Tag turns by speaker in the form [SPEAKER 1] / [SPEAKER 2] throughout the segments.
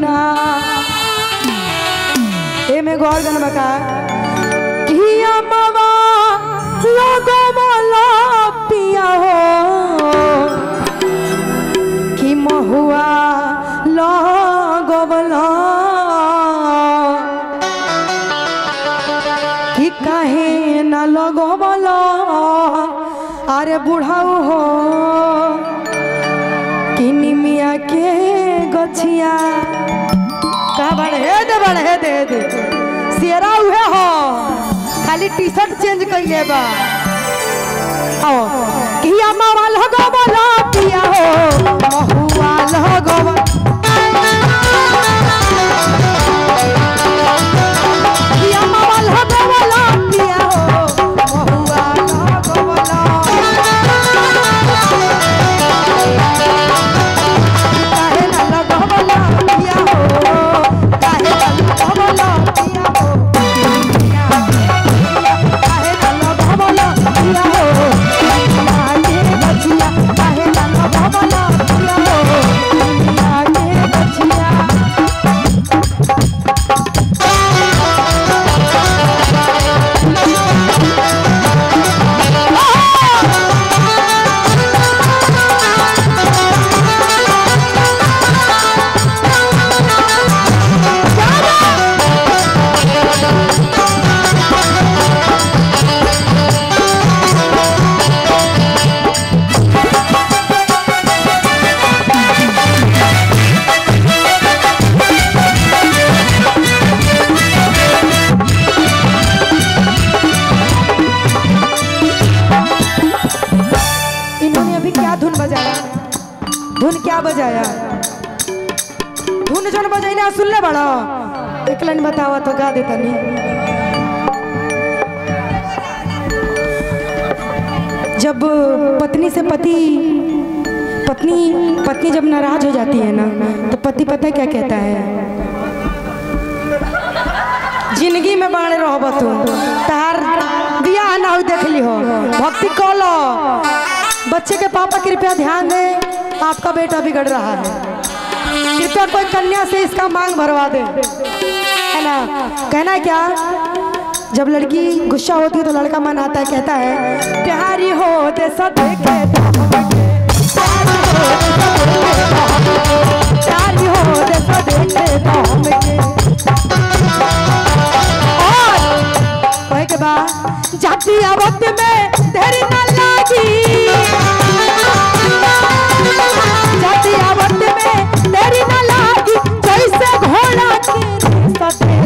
[SPEAKER 1] ना। ए, में गौर गन बका किया लोगो वाला पिया हो। कि महुआ लगवला कि काहे न लगवला अरे बुढ़ाऊ हो। कि निमिया के गछिया। का बढ़े दे बढ़े दे दे। सियरा उहे हो। खाली टी शर्ट चेंज कइले बा। आओ। किया मावा लगवला पिया हो। महुआ लगवला एक लाइन बतावा तो गा देता नहीं जब पत्नी से पति, पत्नी पत्नी जब नाराज़ हो जाती है ना तो पति पता क्या कहता है? ज़िंदगी में बाणे रहो तू तार बियाह ना हो देख ली हो। भक्ति कलो बच्चे के पापा, कृपया ध्यान दें, आपका बेटा बिगड़ रहा है। कृपया कोई कन्या से इसका मांग भरवा दे। कहना है क्या? जब लड़की गुस्सा होती है तो लड़का मन आता है, कहता है, प्यारी हो दे सब। प्यारी जाती आवत में देरी न लागी।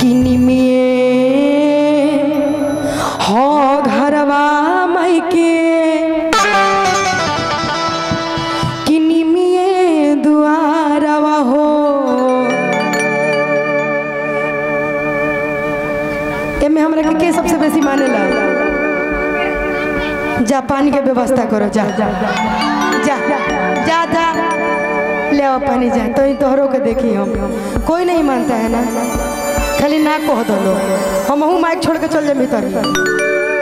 [SPEAKER 1] किनिमिए हो घरवा मैके। किनिमिए दुआरवा हो। एमे हमरा के, के सबसे बेसी मानेला जा पानी के व्यवस्था करो जा। जा जा जा। जा ले आओ पानी जा। तो तोहरों के देखी हम। कोई नहीं मानता है ना? खाली ना कह दो लो हम हूँ माइक छोड़ के चल जाए भीतर।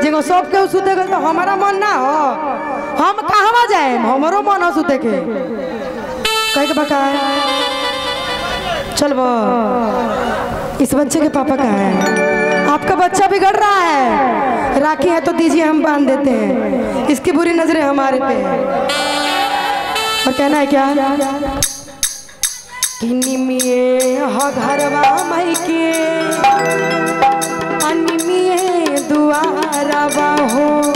[SPEAKER 1] जेगो सब के सुते गल तो हमारा मन ना हो। हम कहवा जाए? हमारो मन हो सुते के। कह के बका चल बो। इस बच्चे के पापा कहाँ है? आपका बच्चा बिगड़ रहा है। राखी है तो दीजिए हम बाँध देते हैं। इसकी बुरी नज़रें हमारे पे और कहना है क्या? किनिमिए हो घरवा मई के अनिमिए दुआरवा हो।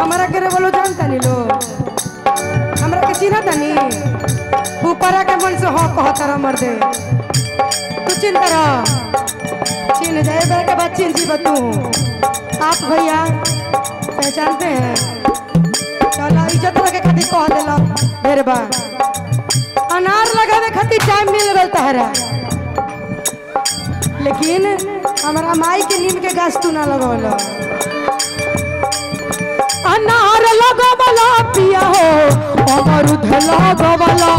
[SPEAKER 1] हमारा के बोलो जानता नहीं लो। हमरा के चिन्ह तानी। ऊपरा के मन से हो कहता मर दे। तू चिंता रह चिन्ह जाए बेरा के चिन्ह जी तू। आप भैया, पहचानते हैं। चलो, इज़्ज़त लगे खातिर कह देलो ढेर बा। अनार लगावे खातिर टाइम मिल गल तहरा। लेकिन, हमारा माई के नीम के गाछ तू ना लगवलो अमरुद लगवला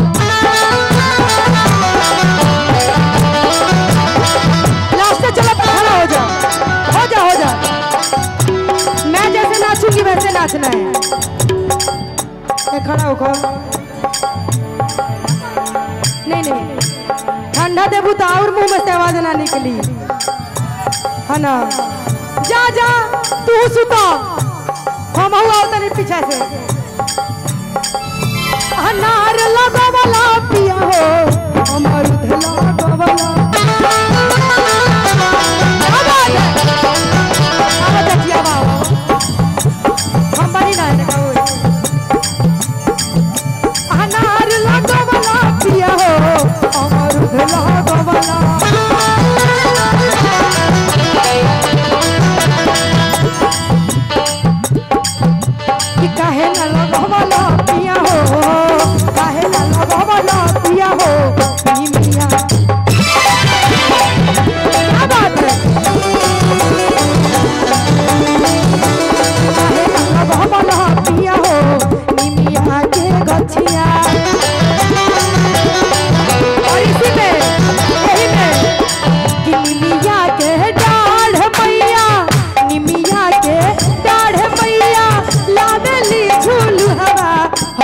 [SPEAKER 1] से चलो, खड़ा हो जा हो जा हो जा मैं जैसे नाचूँगी, वैसे नाचना है। खड़ा होको नहीं नहीं। ठंडा देबू तो और मुँह में से आवाज़ ना निकली। है ना? जा जा, तू सुता। हम हुआ तनी पीछे से। अनार लगवला पिया हो अमरुद लगवला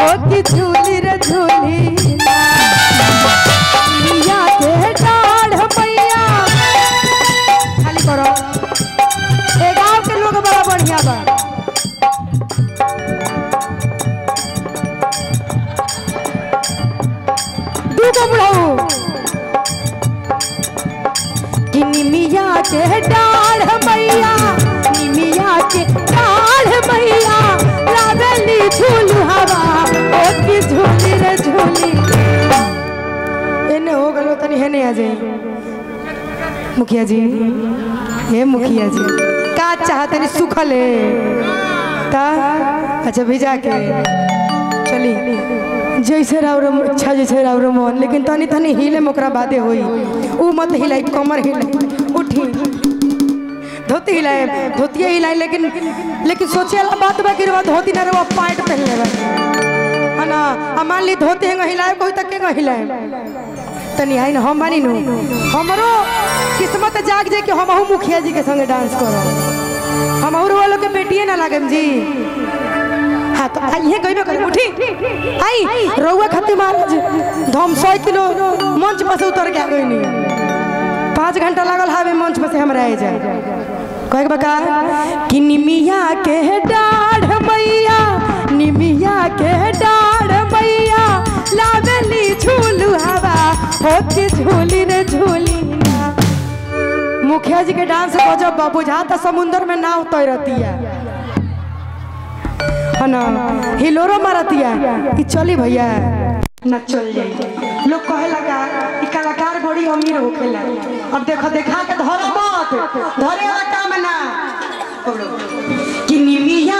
[SPEAKER 1] हो झूली रे झूली ना। के डाढ़ मैया। खाली करो। ए गाँव के लोग बड़ा बढ़िया बा। दू गो बुढ़ऊ। कि निमिया के डाढ़ मुखिया जी। हे मुखिया जी। का चाहते नहीं सुखल है। अच्छा भिजा के। चली। जैसे राउर इच्छा जैसे राउर मन लेकिन तनी तनी हिले में ओकरा बादे होई। ऊ मत हिलाई कमर हिलाई उठी। धोती हिलाए धोतिया हिलाई लेकिन लेकिन सोचे वाला बात बा कि रवा धोती ना रवा पैंट पहन लेबा। है ना मान ली धोती हेंगा हिलाए कोई तक के हिलाए तनी आई ना हम बानी नु। हमरो किस्मत जाग जाए कि हमहू मुखिया जी के संगे डांस करो। हमहू वो लोग के बेटिए ना लागम जी। हाँ तो आइए कहिबे करी उठी। आई रउआ खातिर महाराज, धम सौ किलो मंच पर से उतर के आ नहीं पाँच घंटा लागल हावे मंच पर से हमरा आ जाए। कहे बका, कि निमिया के डाढ़ मैया, निमिया के डाढ़ लावेली झूलू हवा हो के झूली रे झूली मुखिया जी के डांस गजब बा बुझाता समुंदर में नाव तैरती है है ना? हिलोरो मारतिया कि चली भैया। ना चल जाई। लोग कहे लगा कि कलाकार बड़ी अमीर होखेला। अब देखो, देखा के धर मत धरे वाला काम ना। कि निमिया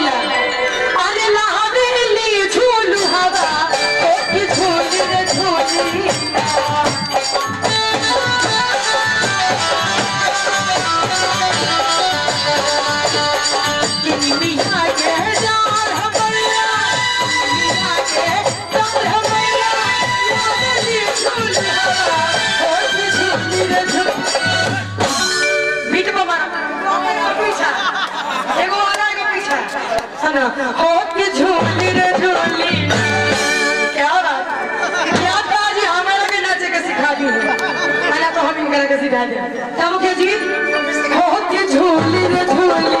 [SPEAKER 2] हो कि झोली रे झोली। क्या बात। क्या तो आज हमारा के नाचे के सिखा दी मैंने तो हम इनका के सिखा दिया क्या मुखिया जी? हो कि झोली रे झोली।